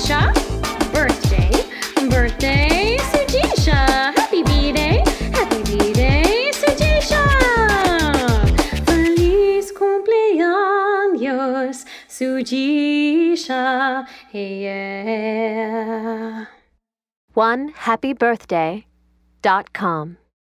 Sujisha. Birthday, birthday, Sujisha. Happy B Day, happy B Day, Sujisha. Feliz cumpleaños, Sujisha. Yeah. One happy birthday dot com.